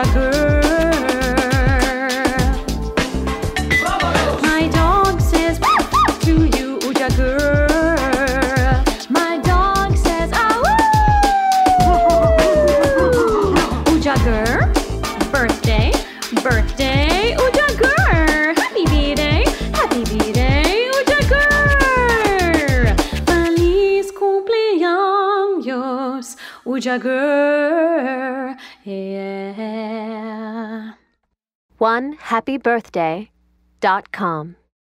a girl. My dog says to you, girl. My dog says, ah, girl. Birthday, birthday, girl. Happy happy girl. Feliz cumpleaños, girl. Yeah com.